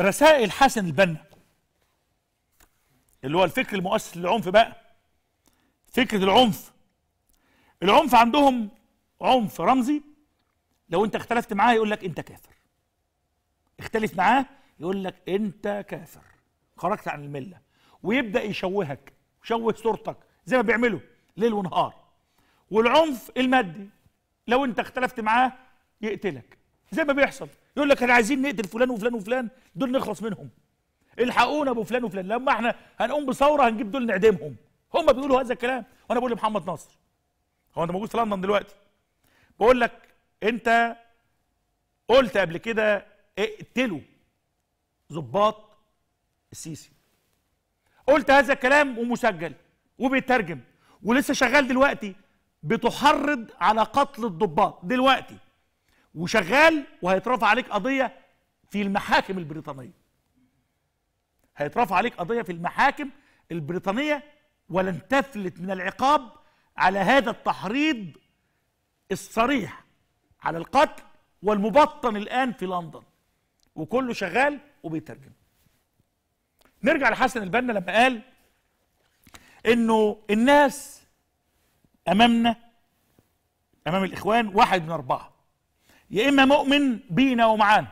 رسائل حسن البنا اللي هو الفكر المؤسس للعنف بقى فكرة العنف. العنف عندهم عنف رمزي لو انت اختلفت معاه يقول لك انت كافر. اختلف معاه يقول لك انت كافر. خرجت عن الملة. ويبدأ يشوهك يشوه صورتك زي ما بيعملوا ليل ونهار. والعنف المادي لو انت اختلفت معاه يقتلك. زي ما بيحصل. يقول لك إحنا عايزين نقتل فلان وفلان وفلان دول نخلص منهم. الحقونا ابو فلان وفلان. لما إحنا هنقوم بثورة هنجيب دول نعدمهم. هم بيقولوا هذا الكلام وأنا بقول لمحمد ناصر. هو أنت موجود في لندن دلوقتي. بقول لك أنت قلت قبل كده اقتلوا ضباط السيسي. قلت هذا الكلام ومسجل وبيترجم ولسه شغال دلوقتي بتحرض على قتل الضباط. دلوقتي وشغال وهيترفع عليك قضية في المحاكم البريطانية. هيترفع عليك قضية في المحاكم البريطانية ولن تفلت من العقاب على هذا التحريض الصريح على القتل والمبطن الآن في لندن. وكله شغال وبيترجم. نرجع لحسن البنا لما قال إنه الناس أمامنا أمام الإخوان واحد من أربعة. يا إما مؤمن بينا ومعانا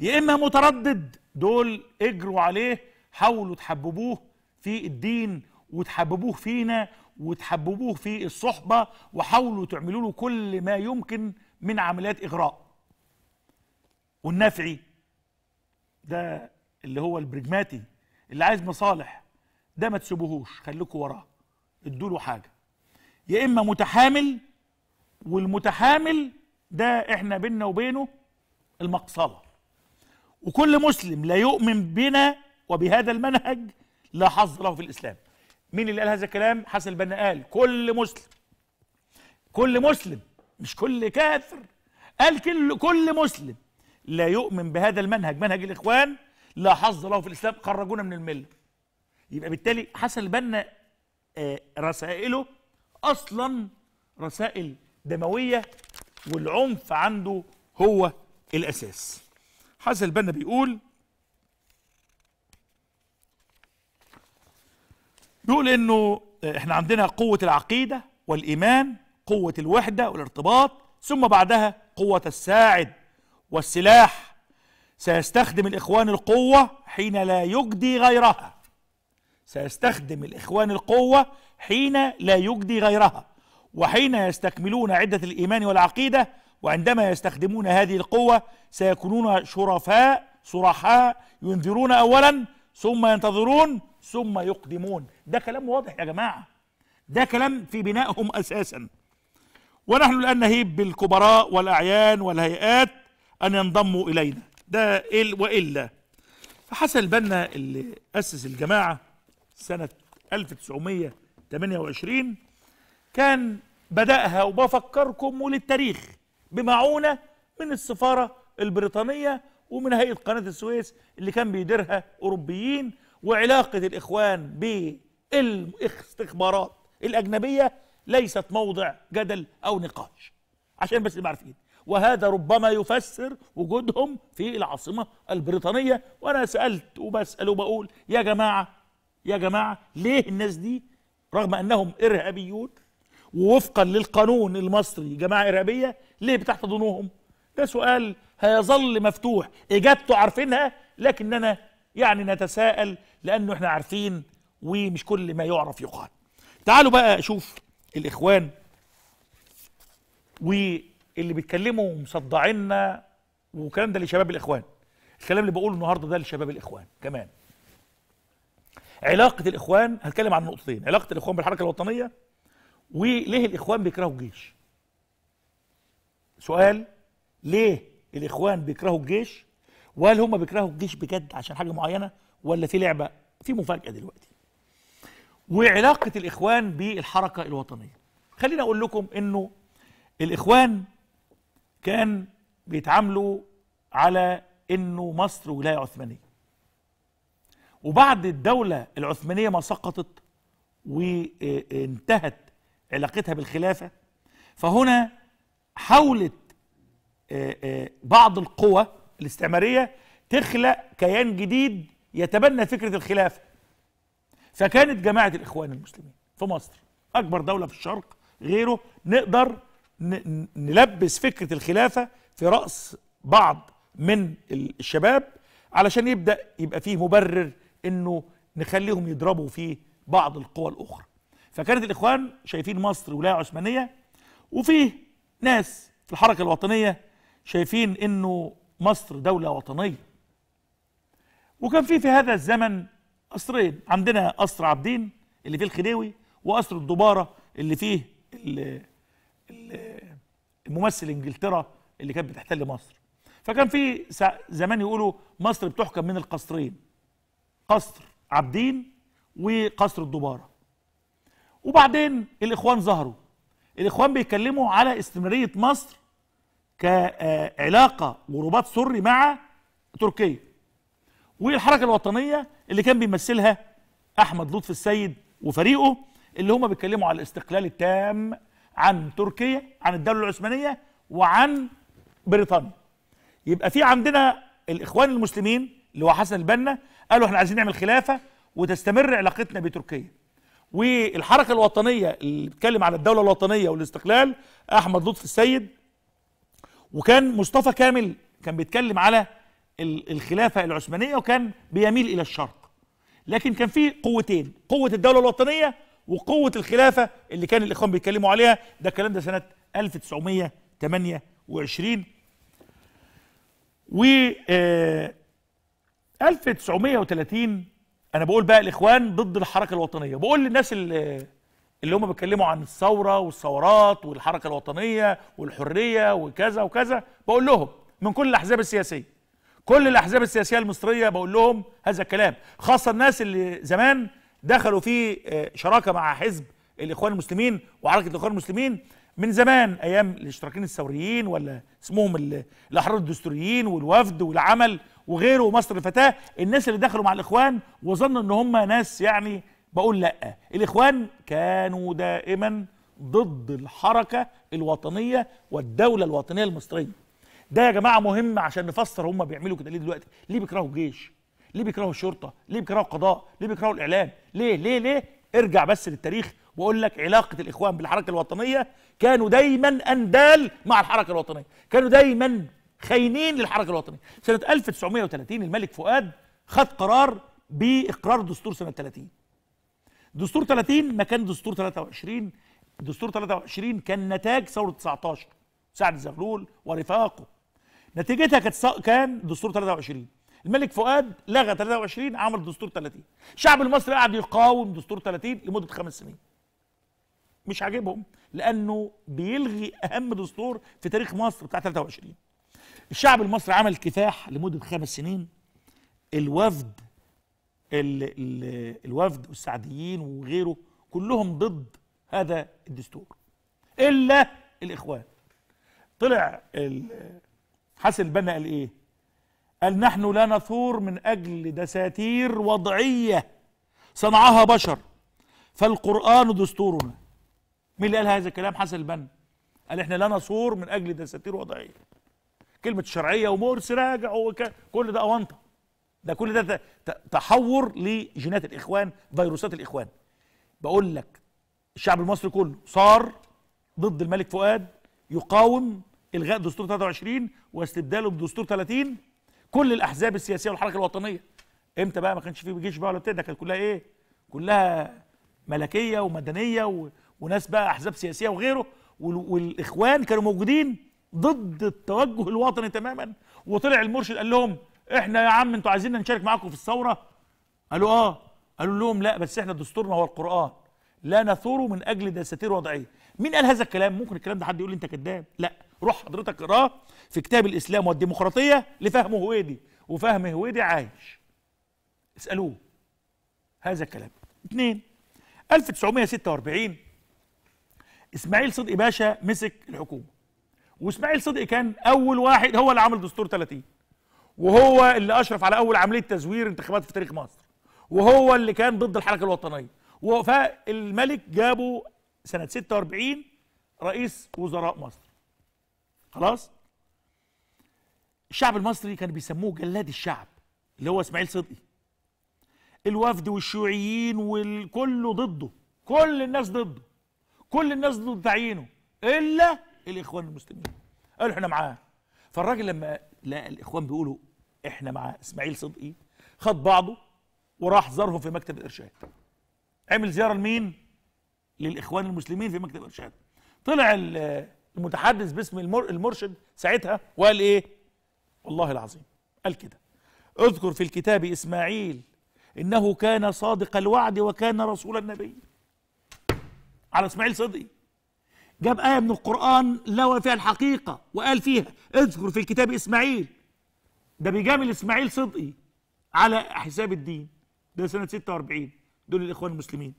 يا إما متردد دول اجروا عليه حاولوا تحببوه في الدين وتحببوه فينا وتحببوه في الصحبة وحاولوا تعملوا له كل ما يمكن من عمليات إغراء. والنافعي ده اللي هو البرجماتي اللي عايز مصالح ده ما تسيبوهوش خليكوا وراه ادوا له حاجة. يا إما متحامل والمتحامل ده إحنا بينا وبينه المقصله وكل مسلم لا يؤمن بنا وبهذا المنهج لا حظ له في الإسلام. مين اللي قال هذا الكلام؟ حسن البنا قال كل مسلم كل مسلم مش كل كافر. قال كل كل مسلم لا يؤمن بهذا المنهج. منهج الإخوان لا حظ له في الإسلام. خرجونا من الملة. يبقى بالتالي حسن البنا آه، رسائله أصلا رسائل دموية والعنف عنده هو الأساس. حسن البنا بيقول بيقول إنه إحنا عندنا قوة العقيدة والإيمان قوة الوحدة والارتباط ثم بعدها قوة الساعد والسلاح. سيستخدم الإخوان القوة حين لا يجدي غيرها. سيستخدم الإخوان القوة حين لا يجدي غيرها. وحين يستكملون عدة الإيمان والعقيدة وعندما يستخدمون هذه القوة سيكونون شرفاء صرحاء ينذرون اولا ثم ينتظرون ثم يقدمون. ده كلام واضح يا جماعة. ده كلام في بنائهم أساسا. ونحن الآن نهيب بالكبراء والأعيان والهيئات أن ينضموا إلينا. ده إل وإلا. فحسن البنا اللي أسس الجماعة سنة 1928 كان بدأها وبفكركم وللتاريخ بمعونة من السفارة البريطانية ومن هيئة قناة السويس اللي كان بيديرها أوروبيين وعلاقة الإخوان بالاستخبارات الأجنبية ليست موضع جدل أو نقاش. عشان بس نبقى عارفين. وهذا ربما يفسر وجودهم في العاصمة البريطانية. وأنا سألت وبسأل وبقول يا جماعة يا جماعة ليه الناس دي رغم أنهم إرهابيون ووفقا للقانون المصري جماعة إرهابية ليه بتحتضنوهم؟ ده سؤال هيظل مفتوح إجابته عارفينها لكننا يعني نتساءل لأنه إحنا عارفين ومش كل ما يعرف يقال. تعالوا بقى شوف الإخوان واللي بيتكلموا مصدعينا والكلام ده لشباب الإخوان. الكلام اللي بقوله النهارده ده لشباب الإخوان كمان. علاقة الإخوان هتكلم عن نقطتين، علاقة الإخوان بالحركة الوطنية وليه الإخوان بيكرهوا الجيش؟ سؤال ليه الإخوان بيكرهوا الجيش؟ وهل هم بيكرهوا الجيش بجد عشان حاجة معينة ولا في لعبة؟ في مفاجأة دلوقتي. وعلاقة الإخوان بالحركة الوطنية. خليني أقول لكم إنه الإخوان كان بيتعاملوا على إنه مصر ولاية عثمانية. وبعد الدولة العثمانية ما سقطت وانتهت علاقتها بالخلافة. فهنا حاولت بعض القوى الاستعمارية تخلق كيان جديد يتبنى فكرة الخلافة. فكانت جماعة الإخوان المسلمين في مصر أكبر دولة في الشرق غيره نقدر نلبس فكرة الخلافة في رأس بعض من الشباب علشان يبدأ يبقى فيه مبرر إنه نخليهم يضربوا في بعض القوى الأخرى. فكانت الإخوان شايفين مصر ولاية عثمانية وفيه ناس في الحركة الوطنية شايفين إنه مصر دولة وطنية. وكان في في هذا الزمن قصرين عندنا قصر عابدين اللي فيه الخديوي وقصر الدبارة اللي فيه الممثل إنجلترا اللي كانت بتحتل مصر. فكان في زمان يقولوا مصر بتحكم من القصرين قصر عابدين وقصر الدبارة. وبعدين الإخوان ظهروا. الإخوان بيتكلموا على استمرارية مصر كعلاقة ورباط سري مع تركيا. والحركة الوطنية اللي كان بيمثلها أحمد لطفي السيد وفريقه اللي هم بيتكلموا على الاستقلال التام عن تركيا عن الدولة العثمانية وعن بريطانيا. يبقى في عندنا الإخوان المسلمين اللي هو حسن البنا قالوا إحنا عايزين نعمل خلافة وتستمر علاقتنا بتركيا. والحركة الوطنية اللي بتتكلم على الدولة الوطنية والاستقلال أحمد لطفي السيد وكان مصطفى كامل كان بيتكلم على الخلافة العثمانية وكان بيميل إلى الشرق. لكن كان في قوتين قوة الدولة الوطنية وقوة الخلافة اللي كان الإخوان بيتكلموا عليها. ده الكلام ده سنة 1928 و 1930 آه، أنا بقول بقى الإخوان ضد الحركة الوطنية. بقول للناس اللي اللي هم بيتكلموا عن الثورة والثورات والحركة الوطنية والحرية وكذا وكذا بقول لهم من كل الأحزاب السياسية كل الأحزاب السياسية المصرية بقول لهم هذا الكلام. خاصة الناس اللي زمان دخلوا في آه، شراكة مع حزب الإخوان المسلمين وحركه الإخوان المسلمين من زمان أيام الاشتراكيين الثوريين ولا اسمهم الأحرار الدستوريين والوفد والعمل وغيره ومصر الفتاة الناس اللي دخلوا مع الإخوان وظنوا إن هم ناس يعني بقول لأ. الإخوان كانوا دائما ضد الحركة الوطنية والدولة الوطنية المصرية. ده يا جماعة مهم عشان نفسر هم بيعملوا كده ليه دلوقتي؟ ليه بيكرهوا الجيش؟ ليه بيكرهوا الشرطة؟ ليه بيكرهوا القضاء؟ ليه بيكرهوا الإعلام؟ ليه؟ ليه؟ ليه؟ ارجع بس للتاريخ وأقول لك علاقة الإخوان بالحركة الوطنية كانوا دايما أندال مع الحركة الوطنية. كانوا دايما خاينين للحركة الوطنية. سنة 1930 الملك فؤاد خد قرار بإقرار دستور سنة 30 دستور 30 مكان دستور 23 دستور 23 كان نتاج ثورة 19 سعد زغلول ورفاقه. نتيجتها كانت كان دستور 23 الملك فؤاد لغى 23 عمل دستور 30 الشعب المصري قعد يقاوم دستور 30 لمدة خمس سنين. مش عاجبهم لأنه بيلغي أهم دستور في تاريخ مصر بتاع 23 الشعب المصري عمل كفاح لمدة خمس سنين. الوفد ال ال الوفد والسعديين وغيره كلهم ضد هذا الدستور. إلا الإخوان. طلع حسن البنا قال إيه؟ قال نحن لا نثور من أجل دساتير وضعية صنعها بشر فالقرآن دستورنا. مين اللي قال هذا الكلام؟ حسن البنا. قال إحنا لا نثور من أجل دساتير وضعية. كلمة شرعية ومرسي راجع كل ده أونطة. ده كل ده تحور لجينات الإخوان فيروسات الإخوان. بقول لك الشعب المصري كله صار ضد الملك فؤاد يقاوم إلغاء دستور 23 واستبداله بدستور 30 كل الأحزاب السياسية والحركة الوطنية. إمتى بقى ما كانش فيه جيش بقى ولا بتاع؟ ده كانت كلها إيه؟ كلها ملكية ومدنية و... وناس بقى أحزاب سياسية وغيره. والإخوان كانوا موجودين ضد التوجه الوطني تماما. وطلع المرشد قال لهم إحنا يا عم أنتوا عايزيننا نشارك معاكم في الثورة؟ قالوا آه. قالوا لهم لا بس إحنا دستورنا هو القرآن. لا نثور من أجل دساتير وضعية. مين قال هذا الكلام؟ ممكن الكلام ده حد يقول لي أنت كذاب؟ لا. روح حضرتك اقراه في كتاب الإسلام والديمقراطية لفهم هويدي. وفهم هويدي عايش. اسألوه. هذا الكلام. اثنين 1946 إسماعيل صدقي باشا مسك الحكومة. واسماعيل صدقي كان أول واحد هو اللي عمل دستور 30 وهو اللي أشرف على أول عملية تزوير انتخابات في تاريخ مصر. وهو اللي كان ضد الحركة الوطنية. فالملك جابه سنة 46 رئيس وزراء مصر. خلاص؟ الشعب المصري كانوا بيسموه جلاد الشعب اللي هو إسماعيل صدقي. الوفد والشيوعيين والكله ضده. كل الناس ضده. كل الناس ضد تعيينه. إلا الاخوان المسلمين. قالوا إحنا معاه. فالراجل لما لقى الإخوان بيقولوا إحنا مع إسماعيل صدقي خد بعضه وراح زارهم في مكتب الإرشاد. عمل زيارة لمين؟ للإخوان المسلمين في مكتب الإرشاد. طلع ال- المتحدث باسم المر- المرشد ساعتها وقال إيه؟ والله العظيم. قال كده. اذكر في الكتاب إسماعيل إنه كان صادق الوعد وكان رسول النبي على إسماعيل صدقي. جاب آية من القرآن لوى فيها الحقيقة وقال فيها اذكر في الكتاب إسماعيل. ده بيجامل إسماعيل صدقي على حساب الدين. ده سنة 46 دول الإخوان المسلمين.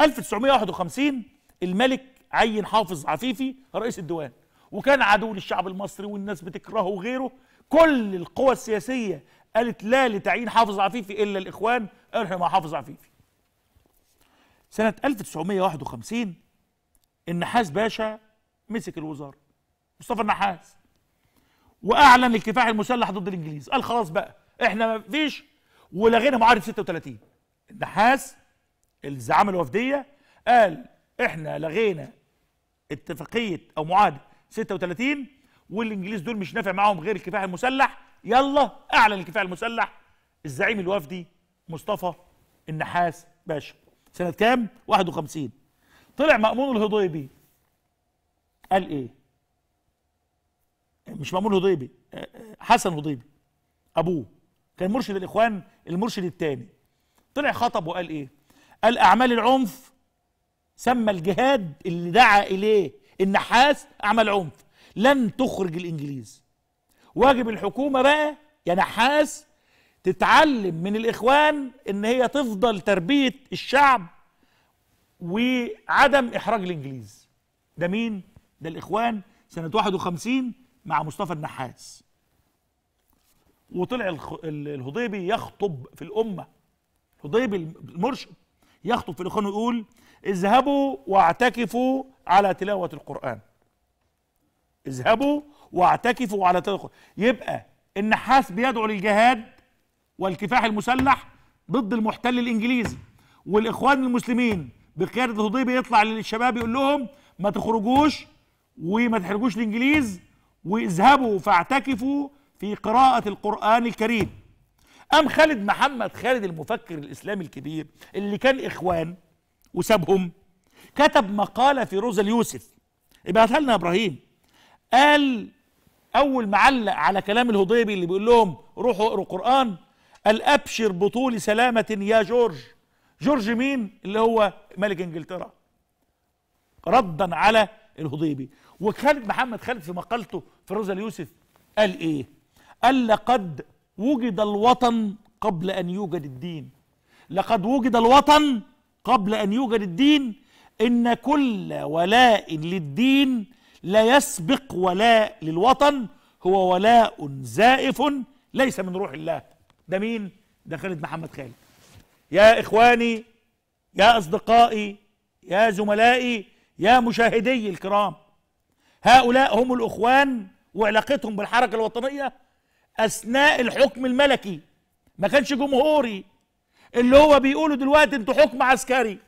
1951 الملك عين حافظ عفيفي رئيس الديوان وكان عدو للشعب المصري والناس بتكرهه وغيره. كل القوى السياسية قالت لا لتعيين حافظ عفيفي إلا الإخوان قالوا مع حافظ عفيفي. سنة 1951 النحاس باشا مسك الوزارة مصطفى النحاس. وأعلن الكفاح المسلح ضد الإنجليز. قال خلاص بقى إحنا ما فيش ولغينا معاهده 36 النحاس الزعامة الوفدية قال إحنا لغينا اتفاقية أو معاهدة 36 والإنجليز دول مش نافع معاهم غير الكفاح المسلح. يلا أعلن الكفاح المسلح. الزعيم الوفدي مصطفى النحاس باشا. سنة كام؟ 51 طلع مأمون الهضيبي. قال إيه؟ مش مأمون الهضيبي آه، آه، حسن هضيبي أبوه. كان مرشد الإخوان المرشد الثاني. طلع خطب وقال إيه؟ قال أعمال العنف سمى الجهاد اللي دعا إليه النحاس أعمال عنف. لن تخرج الإنجليز. واجب الحكومة بقى يا نحاس تتعلم من الإخوان إن هي تفضل تربية الشعب وعدم إحراج الإنجليز. ده مين؟ ده الإخوان سنة 51 مع مصطفى النحاس. وطلع الهضيبي يخطب في الأمة. الهضيبي المرشد يخطب في الإخوان ويقول اذهبوا واعتكفوا على تلاوة القرآن. اذهبوا واعتكفوا على تلاوة القرآن. يبقى النحاس بيدعو للجهاد والكفاح المسلح ضد المحتل الإنجليزي. والإخوان المسلمين بقيادة الهضيبي يطلع للشباب يقول لهم ما تخرجوش وما تحرجوش الإنجليز واذهبوا فاعتكفوا في قراءة القرآن الكريم. قام خالد محمد خالد المفكر الإسلامي الكبير اللي كان إخوان وسابهم كتب مقالة في روزا اليوسف. ابعتها لنا يا إبراهيم. قال أول ما علق على كلام الهضيبي اللي بيقول لهم روحوا اقروا قرآن قال ابشر بطول سلامة يا جورج. جورج مين؟ اللي هو ملك انجلترا. ردا على الهضيبي. وخالد محمد خالد في مقالته في روزا اليوسف قال إيه؟ قال لقد وجد الوطن قبل أن يوجد الدين. لقد وجد الوطن قبل أن يوجد الدين. إن كل ولاء للدين لا يسبق ولاء للوطن. هو ولاء زائف ليس من روح الله. ده مين؟ ده خالد محمد خالد. يا إخواني يا أصدقائي يا زملائي يا مشاهدي الكرام هؤلاء هم الإخوان وعلاقتهم بالحركة الوطنية أثناء الحكم الملكي. ما كانش جمهوري. اللي هو بيقولوا دلوقتي أنتوا حكم عسكري.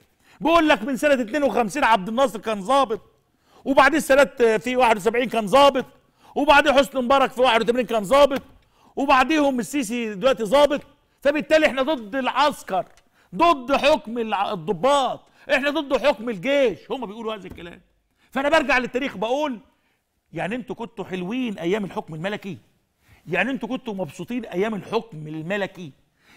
بيقول لك من سنة 52 عبد الناصر كان ظابط وبعدين سنه في 71 كان ظابط وبعدين حسني مبارك في 81 كان ظابط وبعديهم السيسي دلوقتي ظابط. فبالتالي إحنا ضد العسكر ضد حكم الضباط إحنا ضد حكم الجيش هم بيقولوا هذا الكلام. فأنا برجع للتاريخ بقول يعني أنتوا كنتوا حلوين أيام الحكم الملكي. يعني أنتوا كنتوا مبسوطين أيام الحكم الملكي.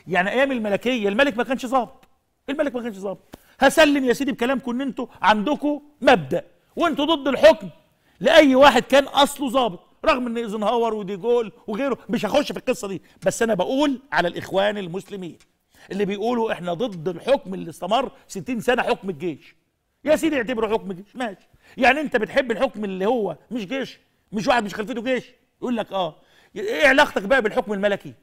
يعني أيام الملكية الملك ما كانش ظابط. الملك ما كانش ظابط. هسلم يا سيدي بكلامكم إن أنتوا عندكم مبدأ وانتوا ضد الحكم لأي واحد كان أصله ظابط. رغم إن إيزنهاور ودي جول وغيره مش هخش في القصة دي بس أنا بقول على الإخوان المسلمين اللي بيقولوا إحنا ضد الحكم اللي استمر 60 سنة حكم الجيش. يا سيدي اعتبره حكم جيش ماشي. يعني أنت بتحب الحكم اللي هو مش جيش مش واحد مش خلفيته جيش؟ يقول لك آه. إيه علاقتك بقى بالحكم الملكي؟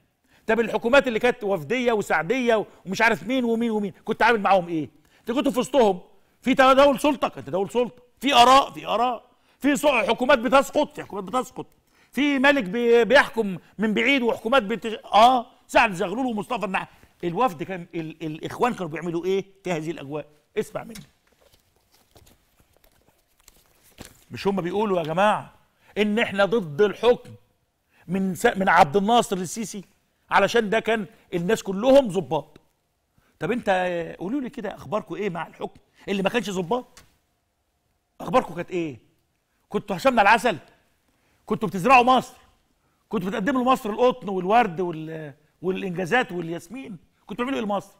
طب الحكومات اللي كانت وفدية وسعدية ومش عارف مين ومين ومين كنت عامل معاهم إيه؟ أنت كنت في وسطهم في تداول سلطة كان تداول سلطة في آراء في آراء. في حكومات بتسقط في حكومات بتسقط. في ملك بي- بيحكم من بعيد وحكومات بتش... آه سعد زغلول ومصطفى النع الوفد كان ال... الإخوان كانوا بيعملوا إيه؟ في هذه الأجواء. اسمع مني. مش هم بيقولوا يا جماعة إن إحنا ضد الحكم من س... من عبد الناصر للسيسي علشان ده كان الناس كلهم ظباط. طب أنت قولوا لي كده اخباركم إيه مع الحكم اللي ما كانش ظباط؟ اخباركم كانت إيه؟ كنتوا هشمنا العسل كنتوا بتزرعوا مصر كنتوا بتقدموا لمصر القطن والورد وال... والإنجازات والياسمين كنتوا بتعملوا إيه لمصر؟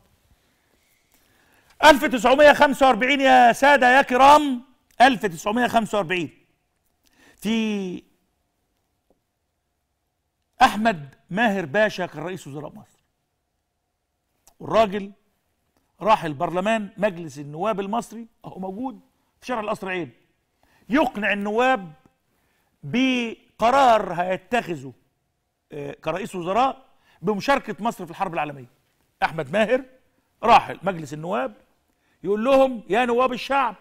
1945 يا سادة يا كرام 1945 في أحمد ماهر باشا كان رئيس وزراء مصر. والراجل راح البرلمان مجلس النواب المصري أهو موجود في شارع القصر عين يقنع النواب بقرار هيتخذه آه، كرئيس وزراء بمشاركة مصر في الحرب العالمية. أحمد ماهر راح مجلس النواب يقول لهم يا نواب الشعب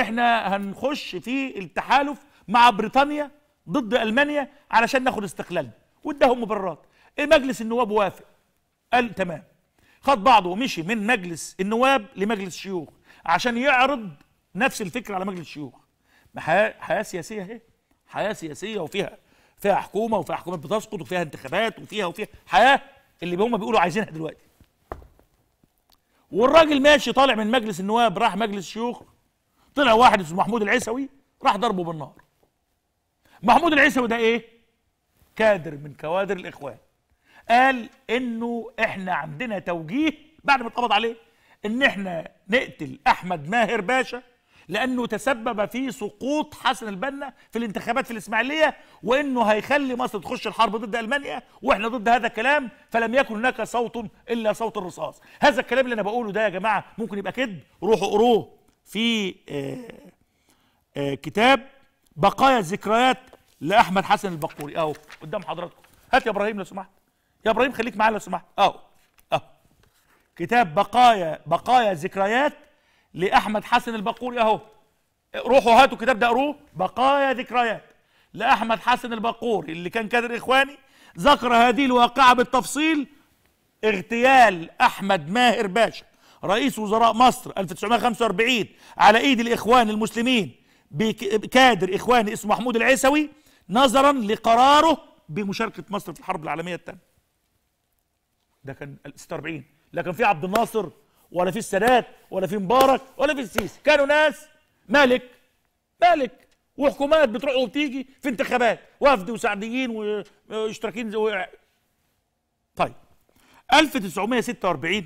إحنا هنخش في التحالف مع بريطانيا ضد ألمانيا علشان ناخد استقلالنا واداهم مبررات. مجلس النواب وافق. قال تمام. خد بعضه ومشي من مجلس النواب لمجلس الشيوخ عشان يعرض نفس الفكرة على مجلس الشيوخ حياه حياة سياسية اهي حياة سياسية وفيها فيها حكومة وفيها حكومات بتسقط وفيها انتخابات وفيها وفيها حياة اللي هم بيقولوا عايزينها دلوقتي. والراجل ماشي طالع من مجلس النواب راح مجلس الشيوخ طلع واحد اسمه محمود العيسوي راح ضربه بالنار. محمود العيسوي ده إيه؟ كادر من كوادر الإخوان. قال إنه إحنا عندنا توجيه بعد ما اتقبض عليه إن إحنا نقتل أحمد ماهر باشا لأنه تسبب في سقوط حسن البنا في الانتخابات في الإسماعيلية وإنه هيخلي مصر تخش الحرب ضد ألمانيا وإحنا ضد هذا الكلام فلم يكن هناك صوت إلا صوت الرصاص. هذا الكلام اللي أنا بقوله ده يا جماعة ممكن يبقى كذب. روحوا قروه في آه آه كتاب بقايا الذكريات لأحمد حسن البقوري. أهو قدام حضراتكم. هات يا إبراهيم لو سمحت. يا إبراهيم خليك معايا لو سمحت. أهو أهو. كتاب بقايا بقايا ذكريات لأحمد حسن البقوري أهو. روحوا هاتوا الكتاب ده قروه بقايا ذكريات. لأحمد حسن البقوري اللي كان كادر إخواني ذكر هذه الواقعة بالتفصيل. اغتيال أحمد ماهر باشا رئيس وزراء مصر 1945 على إيد الإخوان المسلمين بكادر إخواني اسمه محمود العيسوي نظرا لقراره بمشاركة مصر في الحرب العالمية الثانية. ده كان 46 لا كان في عبد الناصر ولا في السادات ولا في مبارك ولا في السيسي. كانوا ناس ملك ملك. وحكومات بتروح وبتيجي في انتخابات. وفد وسعديين واشتراكيين طيب. 1946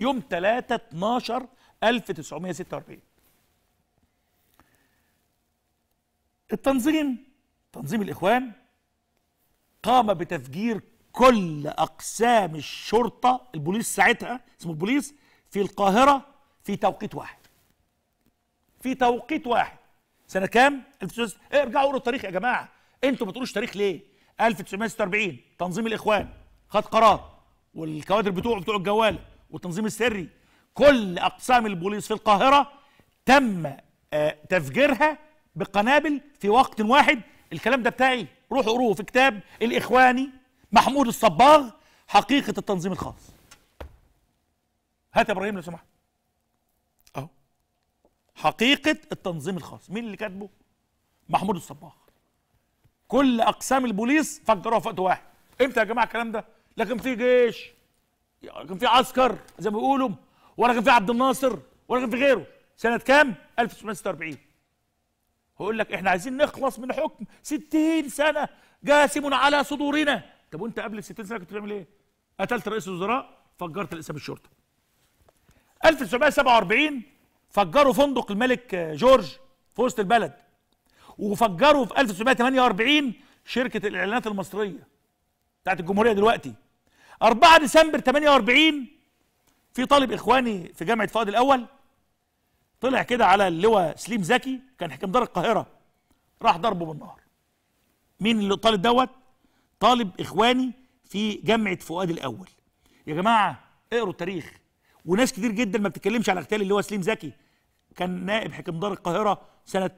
يوم 3 12 1946 التنظيم تنظيم الإخوان قام بتفجير كل أقسام الشرطة البوليس ساعتها اسمه البوليس في القاهرة في توقيت واحد. في توقيت واحد. سنة كام؟ 1900 ارجعوا قولوا التاريخ يا جماعة. أنتوا ما بتقولوش تاريخ ليه؟ 1946 تنظيم الإخوان خد قرار والكوادر بتوعه بتوع الجواله والتنظيم السري. كل أقسام البوليس في القاهرة تم آه تفجيرها بقنابل في وقت واحد. الكلام ده بتاعي. روحوا قروه في كتاب الإخواني محمود الصباغ حقيقة التنظيم الخاص. هات يا إبراهيم لو سمحت. أهو. حقيقة التنظيم الخاص. مين اللي كاتبه؟ محمود الصباغ كل أقسام البوليس فجروها في وقت واحد. إمتى يا جماعة الكلام ده؟ لا كان في جيش كان في عسكر زي ما بيقولوا ولا كان في عبد الناصر ولا كان في غيره. سنة كام؟ 1946 هقول لك إحنا عايزين نخلص من حكم 60 سنة جاسم على صدورنا. طب وأنت قبل ال 60 سنة كنت بتعمل إيه؟ قتلت رئيس الوزراء فجرت اقسام الشرطة. 1947 فجروا فندق الملك جورج في وسط البلد وفجروا في 1948 شركة الإعلانات المصرية بتاعت الجمهورية دلوقتي. 4 ديسمبر 48 في طالب إخواني في جامعة فؤاد الأول طلع كده على اللواء سليم زكي كان حكم دار القاهرة راح ضربه بالنار. مين اللي الطالب دوت؟ طالب إخواني في جامعة فؤاد الأول. يا جماعة اقروا التاريخ. وناس كتير جدا ما بتتكلمش على اغتيال اللي هو سليم زكي. كان نائب حكم دار القاهرة سنة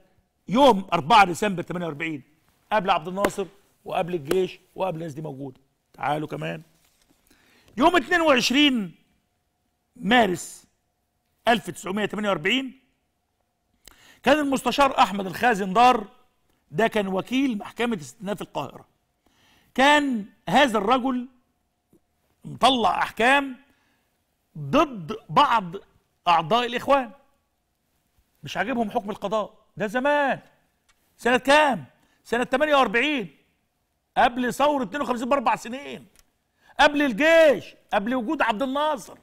يوم 4 ديسمبر 48 قبل عبد الناصر وقبل الجيش وقبل الناس دي موجودة. تعالوا كمان. يوم 22 مارس 1948 كان المستشار أحمد الخازندار ده كان وكيل محكمة استئناف القاهرة. كان هذا الرجل مطلع أحكام ضد بعض أعضاء الإخوان. مش عاجبهم حكم القضاء. ده زمان. سنة كام؟ سنة 48 قبل ثورة 52 بأربع سنين. قبل الجيش. قبل وجود عبد الناصر.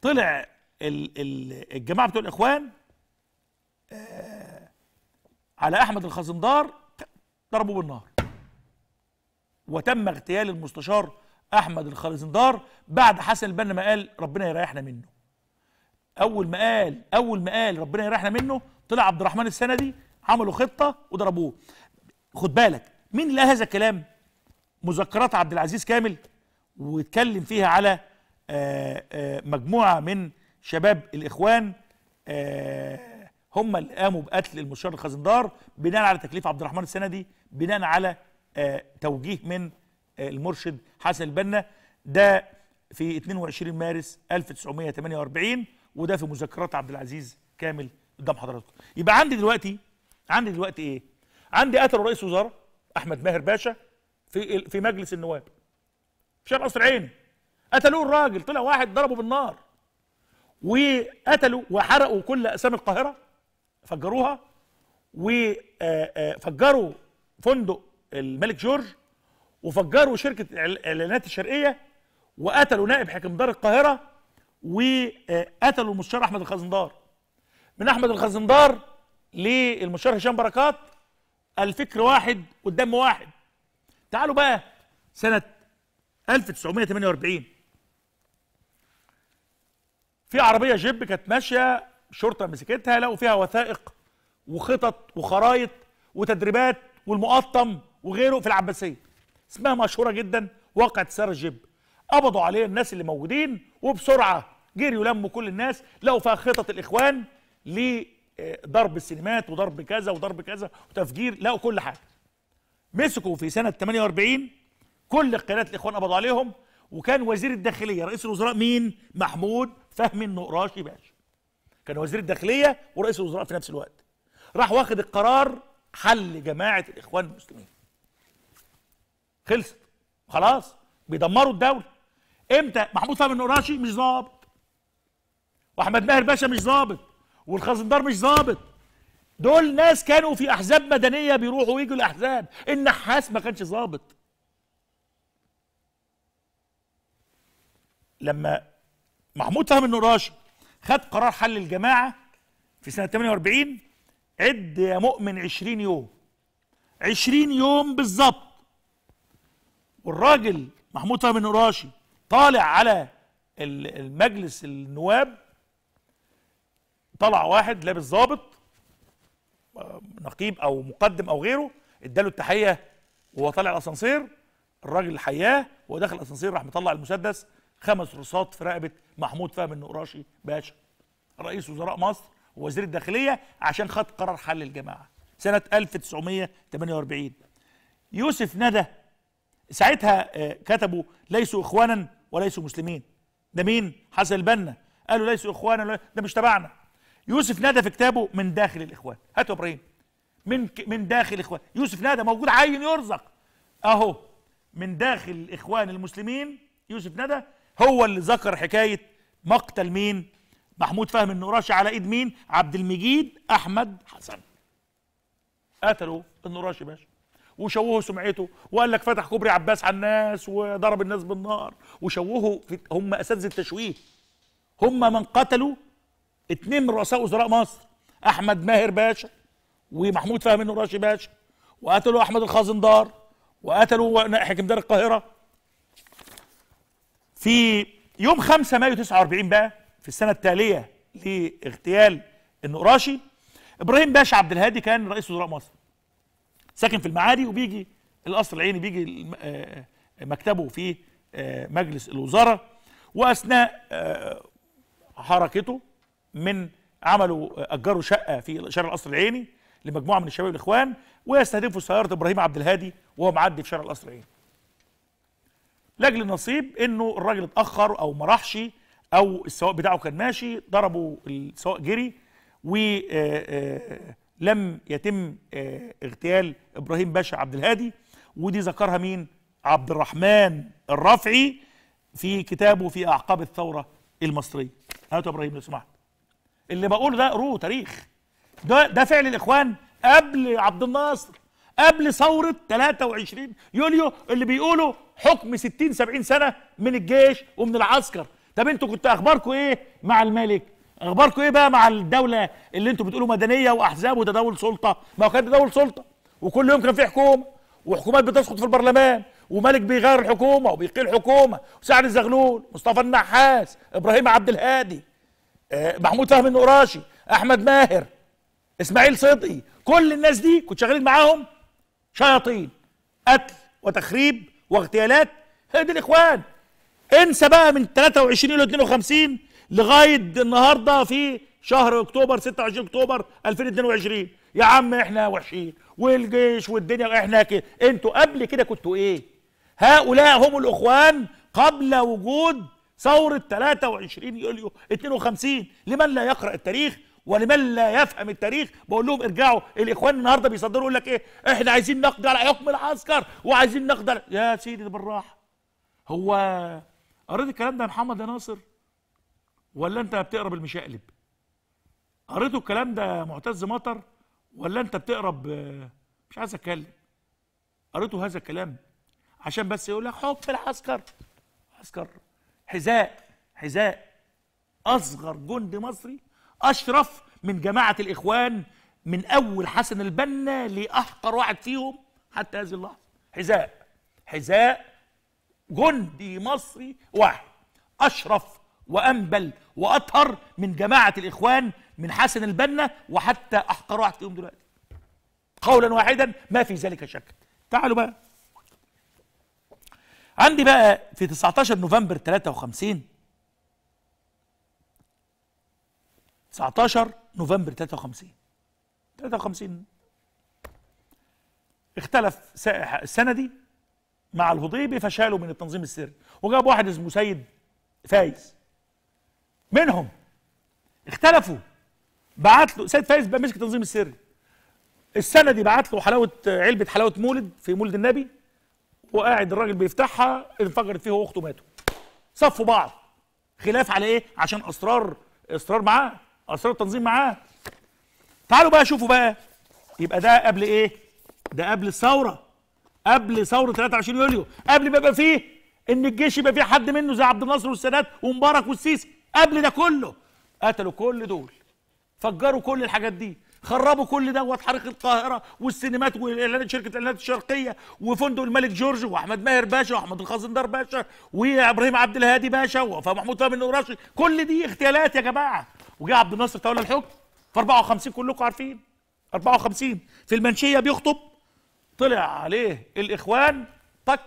طلع ال ال الجماعة بتوع الإخوان آه على أحمد الخزندار ضربوا بالنار. وتم اغتيال المستشار أحمد الخزندار بعد حسن البنا ما قال ربنا يريحنا منه. أول ما قال أول ما قال ربنا يريحنا منه طلع عبد الرحمن السندي عملوا خطة وضربوه. خد بالك مين اللي قال هذا الكلام؟ مذكرات عبد العزيز كامل واتكلم فيها على آآ آآ مجموعة من شباب الإخوان هم اللي قاموا بقتل المستشار الخزندار بناء على تكليف عبد الرحمن السندي بناء على توجيه من المرشد حسن البنا ده في 22 مارس 1948 وده في مذكرات عبد العزيز كامل قدام حضراتكم. يبقى عندي دلوقتي عندي دلوقتي إيه؟ عندي قتلوا رئيس وزراء أحمد ماهر باشا في في مجلس النواب. في شارع قصر عيني. قتلوه الراجل طلع واحد ضربه بالنار. وقتلوا وحرقوا كل اسامي القاهرة فجروها وفجروا فندق الملك جورج وفجروا شركة الاعلانات الشرقية وقتلوا نائب حكم دار القاهرة وقتلوا المستشار أحمد الخزندار. من أحمد الخزندار للمستشار هشام بركات الفكر واحد قدام واحد. تعالوا بقى سنة 1948 في عربية جيب كانت ماشية الشرطه مسكتها لقوا فيها وثائق وخطط وخرايط وتدريبات والمقطم وغيره في العباسية. اسمها مشهورة جدا واقعة سيارة الجيب قبضوا عليه الناس اللي موجودين وبسرعة جريوا لموا كل الناس لقوا فيها خطط الإخوان لضرب السينمات وضرب كذا وضرب كذا وتفجير لقوا كل حاجة. مسكوا في سنة 48 كل قيادات الإخوان قبضوا عليهم وكان وزير الداخلية رئيس الوزراء مين؟ محمود فهمي النقراشي باشا. كان وزير الداخلية ورئيس الوزراء في نفس الوقت. راح واخد القرار حل جماعة الإخوان المسلمين. خلصت. خلاص. بيدمروا الدولة. إمتى؟ محمود فهمي النقراشي مش ظابط. واحمد ماهر باشا مش ظابط. والخزندار مش ظابط. دول ناس كانوا في أحزاب مدنية بيروحوا ويجوا الأحزاب. النحاس ما كانش ظابط. لما محمود فهمي النقراشي خد قرار حل الجماعة في سنة 48 عد يا مؤمن 20 يوم. 20 يوم بالظبط. والراجل محمود فهمي النقراشي طالع على المجلس النواب طلع واحد لابس ظابط نقيب أو مقدم أو غيره اداله التحية وهو طالع الأسانسير الراجل حياه وهو داخل الأسانسير راح مطلع المسدس خمس رصاصات في رقبة محمود فهمي النقراشي باشا. رئيس وزراء مصر ووزير الداخلية عشان خد قرار حل الجماعة سنة 1948 يوسف ندى ساعتها كتبوا ليسوا إخوانا وليسوا مسلمين. ده مين؟ حسن البنا. قالوا ليسوا إخوانا ده مش تبعنا. يوسف ندى في كتابه من داخل الإخوان. هاتوا إبراهيم. من من داخل الإخوان. يوسف ندى موجود عين يرزق. أهو من داخل الإخوان المسلمين يوسف ندى هو اللي ذكر حكاية مقتل مين؟ محمود فهمي النقراشي على إيد مين؟ عبد المجيد أحمد حسن. قتلوا النقراشي باشا. وشوهوا سمعته وقال لك فتح كوبري عباس على الناس وضرب الناس بالنار. وشوهوا هم أساتذة التشويه. هم من قتلوا اتنين من رؤساء وزراء مصر أحمد ماهر باشا ومحمود فهمي النقراشي باشا. وقتلوا أحمد الخازندار وقتلوا حكم دار القاهرة. في يوم 5 مايو 49 بقى في السنة التالية لاغتيال النقراشي إبراهيم باشا عبد الهادي كان رئيس وزراء مصر. ساكن في المعادي وبيجي القصر العيني بيجي مكتبه في مجلس الوزارة وأثناء حركته من عملوا أجروا شقة في شارع القصر العيني لمجموعة من الشباب الإخوان ويستهدفوا سيارة إبراهيم عبد الهادي وهو معدي في شارع القصرين لأجل النصيب إنه الراجل اتأخر أو ما راحش أو السواق بتاعه كان ماشي ضربوا السواق جري ولم يتم آه، اغتيال إبراهيم باشا عبد الهادي ودي ذكرها مين؟ عبد الرحمن الرافعي في كتابه في أعقاب الثورة المصرية. هاتوا إبراهيم لو سمحت. اللي بقوله ده قروه تاريخ. ده ده فعل الإخوان قبل عبد الناصر قبل ثورة 23 يوليو اللي بيقولوا حكم 60 70 سنة من الجيش ومن العسكر. طب أنتوا كنتوا أخباركم إيه مع الملك؟ اخباركم إيه بقى مع الدولة اللي أنتوا بتقولوا مدنية واحزاب وتداول سلطة؟ ما هو كان تداول سلطة. وكل يوم كان في حكومة وحكومات بتسقط في البرلمان وملك بيغير الحكومة وبيقيل حكومة. وسعد الزغلول مصطفى النحاس إبراهيم عبد الهادي آه، محمود فهمي النقراشي أحمد ماهر إسماعيل صدقي. كل الناس دي كنت شغالين معاهم. شياطين قتل وتخريب واغتيالات. هي دي الإخوان. انسى بقى من 23 ل 52 لغاية النهارده في شهر أكتوبر 26 أكتوبر 2022 يا عم إحنا وحشين والجيش والدنيا إحنا كده إنتوا قبل كده كنتوا إيه؟ هؤلاء هم الإخوان قبل وجود ثورة 23 يوليو 52 لمن لا يقرأ التاريخ ولمن لا يفهم التاريخ؟ بقول لهم ارجعوا الإخوان النهارده بيصدروا يقول لك إيه؟ إحنا عايزين نقضي على حكم العسكر وعايزين نقضي على... يا سيدي بالراحة. هو قريت الكلام ده يا محمد يا ناصر؟ ولا انت بتقرا بالمشقلب قريتوا الكلام ده معتز مطر ولا انت بتقرا ب- مش عايز اتكلم. قريتوا هذا الكلام عشان بس يقول لك حكم العسكر. عسكر. حذاء. حذاء. أصغر جند مصري أشرف من جماعة الإخوان من أول حسن البنا لأحقر واحد فيهم حتى هذه اللحظة. حذاء. حذاء جندي مصري واحد. أشرف وأنبل وأطهر من جماعة الإخوان من حسن البنا وحتى أحقر واحد فيهم دلوقتي. قولا واحدا ما في ذلك شك. تعالوا بقى. عندي بقى في 19 نوفمبر 53 19 نوفمبر 53 53 اختلف السندي مع الهضيبي فشالوا من التنظيم السري. وجاب واحد اسمه سيد فايز. منهم. اختلفوا. بعت له سيد فايز بقى مسك التنظيم السري. السندي بعت له حلاوه علبة حلاوة مولد في مولد النبي وقاعد الراجل بيفتحها انفجرت فيه واخته ماتوا. صفوا بعض. خلاف على إيه؟ عشان اسرار إسرار معاه أسرار التنظيم معاه. تعالوا بقى شوفوا بقى. يبقى ده قبل إيه؟ ده قبل الثورة. قبل ثورة 23 يوليو. قبل ما يبقى فيه إن الجيش يبقى فيه حد منه زي عبد الناصر والسادات ومبارك والسيسي. قبل ده كله. قتلوا كل دول. فجروا كل الحاجات دي. خربوا كل دوت حريق القاهرة والسينمات واعلانات شركة الإعلانات الشرقية وفندق الملك جورج وأحمد ماهر باشا وأحمد الخزندار باشا وإبراهيم عبد الهادي باشا ومحمود فهمي النقراشي كل دي اغتيالات يا جماعة. وجه عبد الناصر تولى الحكم. في 54 كلكم عارفين. 54 في المنشية بيخطب. طلع عليه الإخوان. طك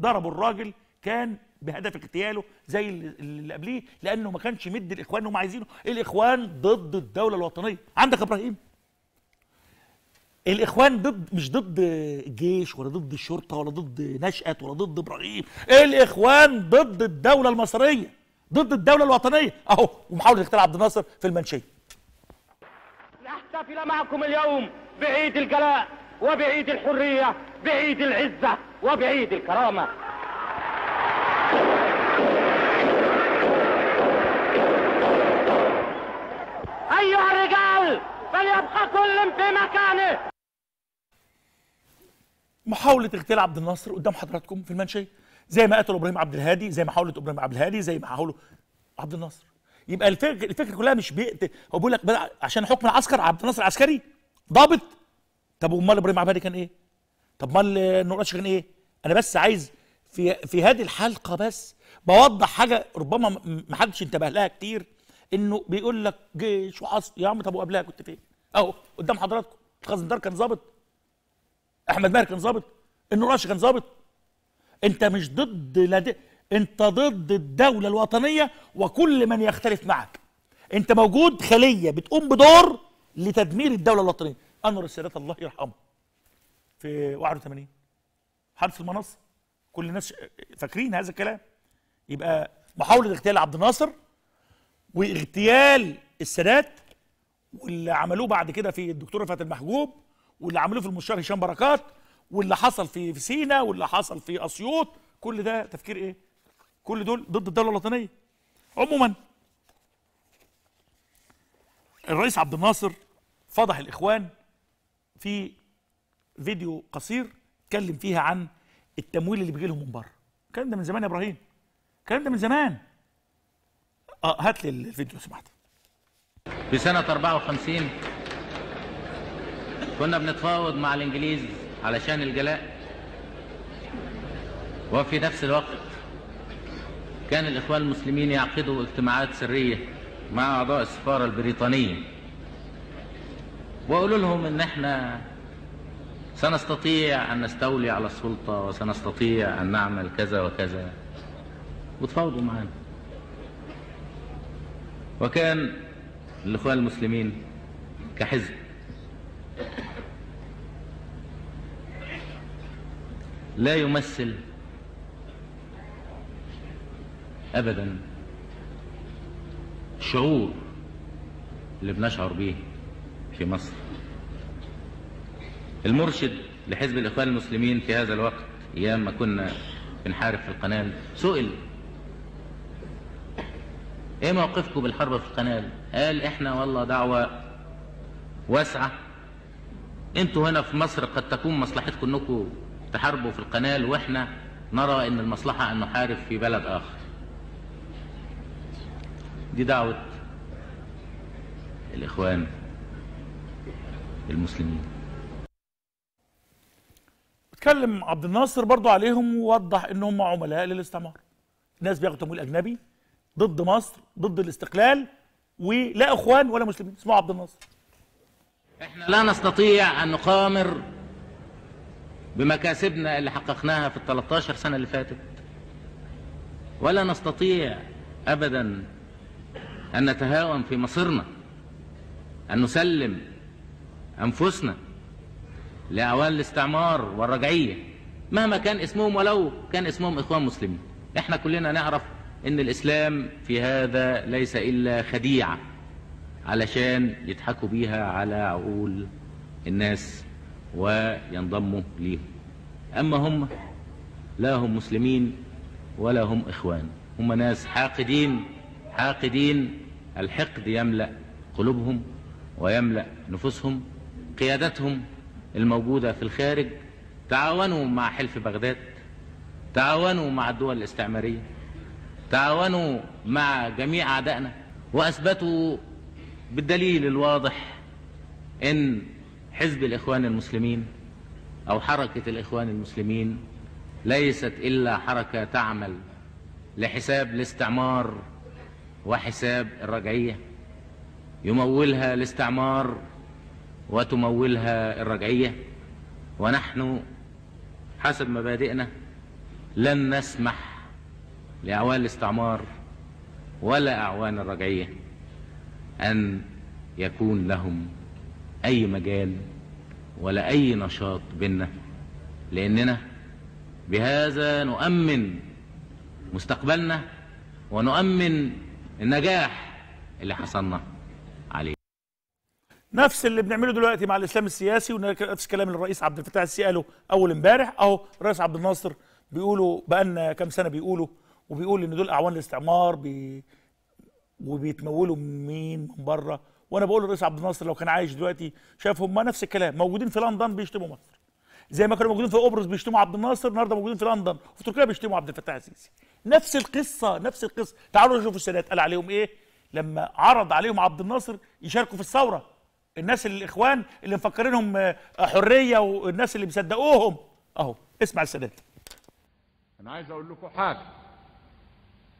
ضربوا الراجل. كان بهدف اغتياله زي اللي قبليه لأنه ما كانش مدي الإخوان هم عايزينه. الإخوان ضد الدولة الوطنية. عندك إبراهيم. الإخوان ضد مش ضد الجيش ولا ضد الشرطه ولا ضد نشأت ولا ضد إبراهيم. الإخوان ضد الدولة المصرية. ضد الدولة الوطنية. أهو ومحاولة اغتيال عبد الناصر في المنشيه نحتفل معكم اليوم بعيد الجلاء وبعيد الحرية بعيد العزة وبعيد الكرامة. فليبقى كل في مكانه محاولة اغتيال عبد الناصر قدام حضراتكم في المنشية زي ما قتلوا إبراهيم عبد الهادي زي ما حاولت إبراهيم عبد الهادي زي ما حاولوا عبد الناصر يبقى الفكرة كلها مش بيقتل هو بيقول لك عشان حكم العسكر عبد الناصر عسكري ضابط طب أمال إبراهيم عبد الهادي كان إيه؟ طب أمال النقاش كان إيه؟ أنا بس عايز في في هذه الحلقة بس بوضح حاجة ربما ما حدش انتبه لها كتير إنه بيقول لك جيش وعصر يا عم طب وقبلها كنت فين؟ اهو قدام حضراتكم. الخزندار كان ظابط. أحمد ماهر كان ظابط. النقاش كان ظابط. أنت مش ضد لد... أنت ضد الدولة الوطنية وكل من يختلف معك. أنت موجود خلية بتقوم بدور لتدمير الدولة الوطنية. أنور السادات الله يرحمه. في 81 حادث المنصه كل الناس فاكرين هذا الكلام. يبقى محاولة اغتيال عبد الناصر واغتيال السادات واللي عملوه بعد كده في الدكتور رفعت المحجوب واللي عملوه في المستشار هشام بركات واللي حصل في سينا واللي حصل في أسيوط كل ده تفكير إيه؟ كل دول ضد الدولة الوطنية. عموما الرئيس عبد الناصر فضح الإخوان في فيديو قصير اتكلم فيها عن التمويل اللي بيجي لهم من بره. الكلام ده من زمان يا إبراهيم. الكلام ده من زمان. آه هات لي الفيديو لو سمحت. في سنة 54 كنا بنتفاوض مع الإنجليز علشان الجلاء وفي نفس الوقت كان الإخوان المسلمين يعقدوا اجتماعات سرية مع أعضاء السفارة البريطانية. وقالوا لهم إن إحنا سنستطيع أن نستولي على السلطة وسنستطيع أن نعمل كذا وكذا. وتفاوضوا معنا وكان الإخوان المسلمين كحزب. لا يمثل أبدا الشعور اللي بنشعر به في مصر. المرشد لحزب الإخوان المسلمين في هذا الوقت أيام ما كنا بنحارب في القناة سئل إيه موقفكم بالحرب في القناة؟ قال إحنا والله دعوة واسعة. أنتوا هنا في مصر قد تكون مصلحتكم إنكم تحاربوا في القناة وإحنا نرى إن المصلحة أن نحارب في بلد آخر. دي دعوة الإخوان المسلمين. اتكلم عبد الناصر برضو عليهم ووضح إن هم عملاء للاستعمار. ناس بياخدوا تمويل اجنبي ضد مصر ضد الاستقلال. ولا اخوان ولا مسلمين. اسمه عبد الناصر. إحنا لا نستطيع أن نقامر بمكاسبنا اللي حققناها في ال 13 سنة اللي فاتت. ولا نستطيع ابدا أن نتهاون في مصيرنا أن نسلم أنفسنا لأعوان الاستعمار والرجعية مهما كان اسمهم ولو كان اسمهم إخوان مسلمين. إحنا كلنا نعرف إن الإسلام في هذا ليس إلا خديعة علشان يضحكوا بيها على عقول الناس وينضموا ليهم. أما هم لا هم مسلمين ولا هم إخوان. هم ناس حاقدين حاقدين الحقد يملأ قلوبهم ويملأ نفوسهم. قيادتهم الموجودة في الخارج تعاونوا مع حلف بغداد تعاونوا مع الدول الاستعمارية تعاونوا مع جميع أعدائنا وأثبتوا بالدليل الواضح إن حزب الإخوان المسلمين أو حركة الإخوان المسلمين ليست إلا حركة تعمل لحساب الاستعمار وحساب الرجعية. يمولها الاستعمار وتمولها الرجعية. ونحن حسب مبادئنا لن نسمح لأعوان الاستعمار ولا أعوان الرجعية أن يكون لهم أي مجال ولا أي نشاط بيننا لأننا بهذا نؤمن مستقبلنا ونؤمن النجاح اللي حصلنا عليه. نفس اللي بنعمله دلوقتي مع الإسلام السياسي ونفس كلام الرئيس عبد الفتاح السيسي قاله أول امبارح. أهو الرئيس عبد الناصر بيقولوا بقالنا كام سنة بيقولوا وبيقول إن دول أعوان الاستعمار بي وبيتمولوا مين من بره. وأنا بقول للرئيس عبد الناصر لو كان عايش دلوقتي شاف هم نفس الكلام. موجودين في لندن بيشتموا مصر. زي ما كانوا موجودين في قبرص بيشتموا عبد الناصر النهارده موجودين في لندن. وفي تركيا بيشتموا عبد الفتاح السيسي. نفس القصة نفس القصة. تعالوا نشوفوا السادات. قال عليهم إيه؟ لما عرض عليهم عبد الناصر يشاركوا في الثورة. الناس اللي الإخوان اللي مفكرينهم آه، حرية والناس اللي مصدقوهم أهو اسمع السادات. أنا عايز أقول لكم حاجة.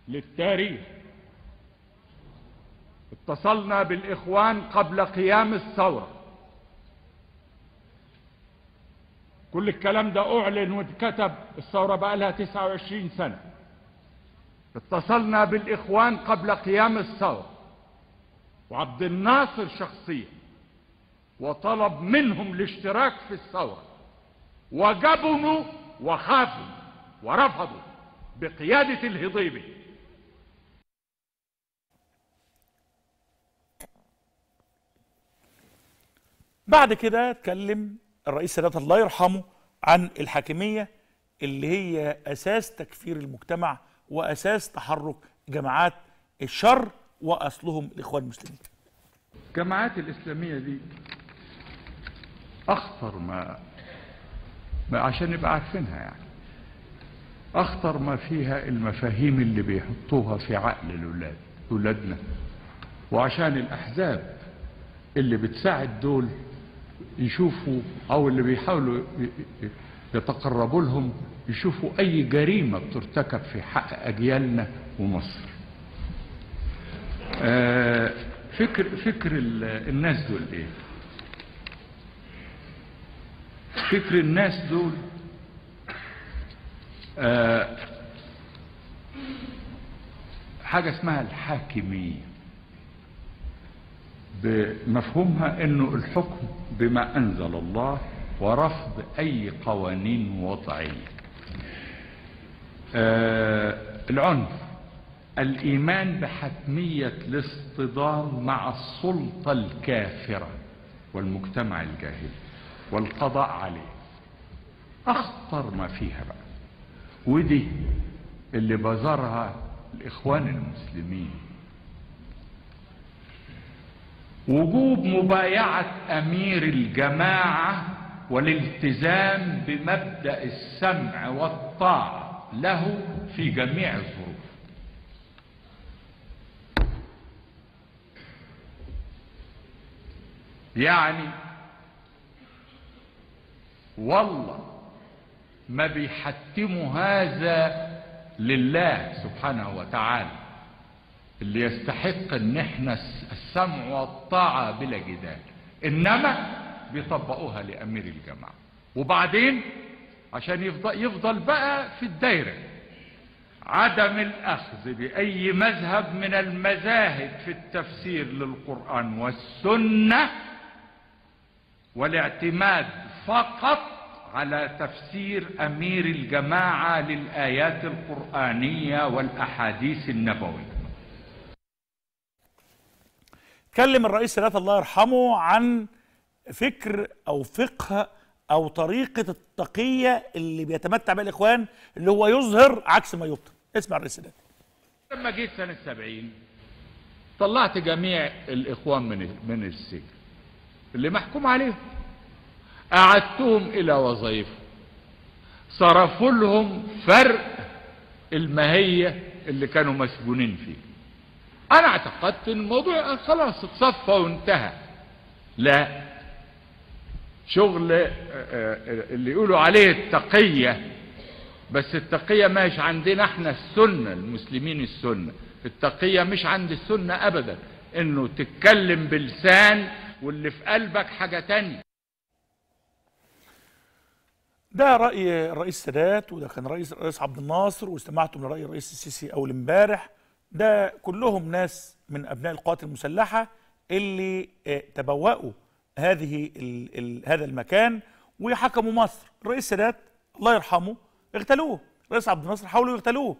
للتاريخ. اتصلنا بالإخوان قبل قيام الثورة. كل الكلام ده أعلن واتكتب الثورة بقى لها 29 سنة. اتصلنا بالإخوان قبل قيام الثورة. وعبد الناصر شخصيا وطلب منهم الاشتراك في الثورة. وجبنوا وخافوا ورفضوا بقيادة الهضيبي. بعد كده اتكلم الرئيس السادات الله يرحمه عن الحاكمية اللي هي أساس تكفير المجتمع وأساس تحرك جماعات الشر وأصلهم الإخوان المسلمين. الجماعات الإسلامية دي أخطر ما, ما عشان نبقى عارفينها يعني. أخطر ما فيها المفاهيم اللي بيحطوها في عقل الأولاد أولادنا. وعشان الأحزاب اللي بتساعد دول يشوفوا أو اللي بيحاولوا يتقربوا لهم يشوفوا أي جريمة بترتكب في حق أجيالنا ومصر. آه، فكر فكر ال- الناس دول إيه؟ فكر الناس دول آه، حاجة اسمها الحاكمية بمفهومها إنه الحكم بما أنزل الله ورفض أي قوانين وضعية. آه، العنف الإيمان بحتمية الاصطدام مع السلطة الكافرة والمجتمع الجاهلي والقضاء عليه. أخطر ما فيها بقى. ودي اللي بذرها الإخوان المسلمين. وجوب مبايعة أمير الجماعة والالتزام بمبدأ السمع والطاعة له في جميع الظروف. يعني والله ما بيحتموا هذا لله سبحانه وتعالى. اللي يستحق إن إحنا السمع والطاعة بلا جدال. إنما بيطبقوها لأمير الجماعة. وبعدين عشان يفضل, يفضل بقى في الدايرة. عدم الأخذ بأي مذهب من المذاهب في التفسير للقرآن والسنة والاعتماد فقط على تفسير أمير الجماعة للآيات القرآنية والأحاديث النبوية. اتكلم الرئيس السادات الله يرحمه عن فكر أو فقه أو طريقة التقية اللي بيتمتع بها الإخوان اللي هو يظهر عكس ما يبطن. اسمع الرئيس السادات لما جيت سنة سبعين طلعت جميع الإخوان من من السجن. اللي محكوم عليهم. أعدتهم إلى وظائفهم صرفوا لهم فرق الماهية اللي كانوا مسجونين فيه. أنا اعتقدت إن الموضوع خلاص اتصفى وانتهى. لا. شغل آه، آه، اللي يقولوا عليه التقية. بس التقية مش عندنا إحنا السنة المسلمين السنة. التقية مش عند السنة ابدا. إنه تتكلم بلسان واللي في قلبك حاجة تانية. ده رأي الرئيس السادات وده كان رئيس الرئيس عبد الناصر واستمعتم لرأي الرئيس السيسي أول امبارح. ده كلهم ناس من أبناء القوات المسلحة اللي آه، تبوأوا هذه ال ال هذا المكان وحكموا مصر. الرئيس السادات الله يرحمه اغتالوه. الرئيس عبد الناصر حاولوا يغتالوه.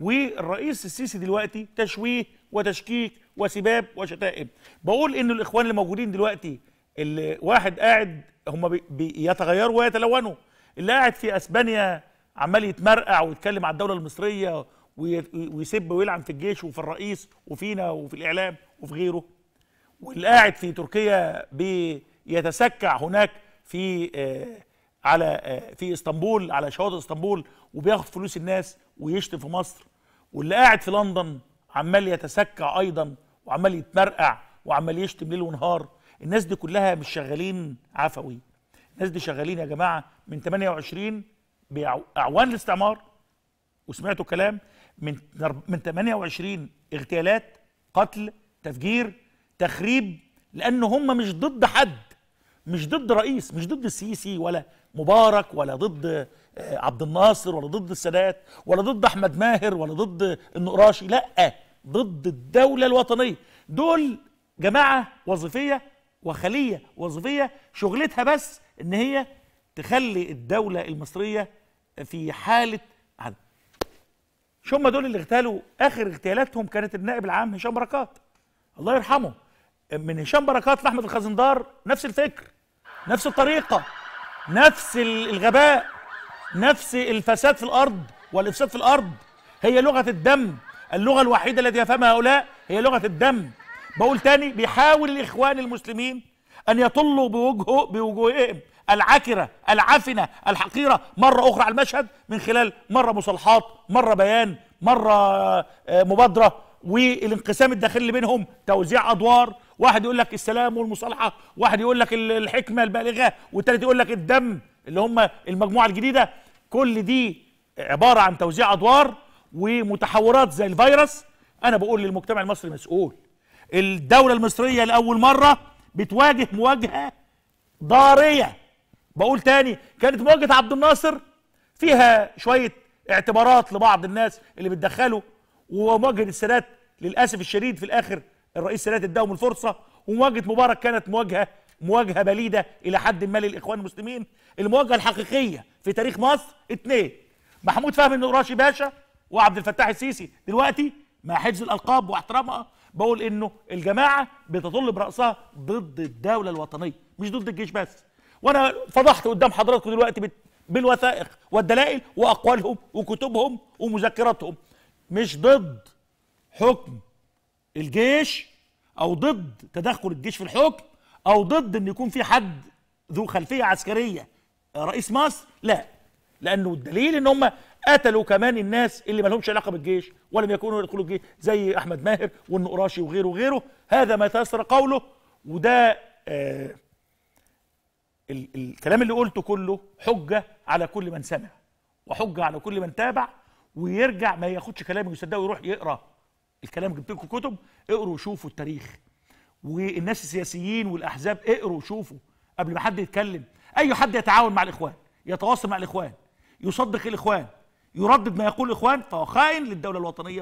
والرئيس السيسي دلوقتي تشويه وتشكيك وسباب وشتائم. بقول إنه الإخوان اللي موجودين دلوقتي اللي واحد قاعد هم بي- بيتغيروا ويتلونوا. اللي قاعد في أسبانيا عمال يتمرقع ويتكلم على الدولة المصرية ويسب ويلعن في الجيش وفي الرئيس وفينا وفي الإعلام وفي غيره. واللي قاعد في تركيا بيتسكع هناك في آه، على آه، في إسطنبول على شواطئ إسطنبول وبياخد فلوس الناس ويشتم في مصر. واللي قاعد في لندن عمال يتسكع أيضا وعمال يتمرقع وعمال يشتم ليل ونهار. الناس دي كلها مش شغالين عفوي. الناس دي شغالين يا جماعة من 28 بأعوان الاستعمار. وسمعتوا كلام من من 28 اغتيالات قتل تفجير تخريب لأن هم مش ضد حد مش ضد رئيس مش ضد السيسي ولا مبارك ولا ضد آه، عبد الناصر ولا ضد السادات ولا ضد أحمد ماهر ولا ضد النقراشي لا ضد الدولة الوطنية. دول جماعة وظيفية وخلية وظيفية شغلتها بس إن هي تخلي الدولة المصرية في حالة مش هم دول اللي اغتالوا آخر اغتيالاتهم كانت النائب العام هشام بركات. الله يرحمه. من هشام بركات لأحمد الخزندار نفس الفكر نفس الطريقة نفس ال- الغباء نفس الفساد في الأرض والإفساد في الأرض. هي لغة الدم اللغة الوحيدة التي يفهمها هؤلاء هي لغة الدم. بقول تاني بيحاول الإخوان المسلمين أن يطلوا بوجهه بوجوههم العكره العفنه الحقيرة مرة أخرى على المشهد من خلال مرة مصالحات مرة بيان مرة آه، مبادرة والانقسام الداخلي اللي بينهم توزيع أدوار واحد يقول لك السلام والمصالحة واحد يقول لك ال- الحكمة البالغة والتالت يقول لك الدم اللي هم المجموعة الجديدة. كل دي عبارة عن توزيع أدوار ومتحورات زي الفيروس. أنا بقول للمجتمع المصري مسؤول. الدولة المصرية لأول مرة بتواجه مواجهة ضارية. بقول تاني كانت مواجهة عبد الناصر فيها شوية اعتبارات لبعض الناس اللي بتدخلوا ومواجهة السادات للأسف الشديد في الآخر الرئيس السادات اداهم الفرصة ومواجهة مبارك كانت مواجهة مواجهة بليدة إلى حد ما للإخوان المسلمين. المواجهة الحقيقية في تاريخ مصر اتنين محمود فهمي النقراشي باشا وعبد الفتاح السيسي. دلوقتي مع حفظ الألقاب واحترامها بقول إنه الجماعة بتطل برأسها ضد الدولة الوطنية مش ضد الجيش بس. وأنا فضحت قدام حضراتكم دلوقتي بالوثائق والدلائل واقوالهم وكتبهم ومذكراتهم. مش ضد حكم الجيش أو ضد تدخل الجيش في الحكم أو ضد ان يكون في حد ذو خلفية عسكرية رئيس مصر لا. لأنه الدليل إن هم قتلوا كمان الناس اللي ما لهمش علاقة بالجيش ولم يكونوا يدخلوا الجيش زي أحمد ماهر والنقراشي وغيره وغيره. هذا ما تيسر قوله وده آه ال- الكلام اللي قلته كله حجة على كل من سمع وحجة على كل من تابع ويرجع ما ياخدش كلامي ويصدقه ويروح يقرأ الكلام جبت لكم كتب اقروا وشوفوا التاريخ. والناس السياسيين والأحزاب اقروا وشوفوا قبل ما حد يتكلم. أي حد يتعاون مع الإخوان يتواصل مع الإخوان يصدق الإخوان يردد ما يقول الإخوان فهو خائن للدولة الوطنية.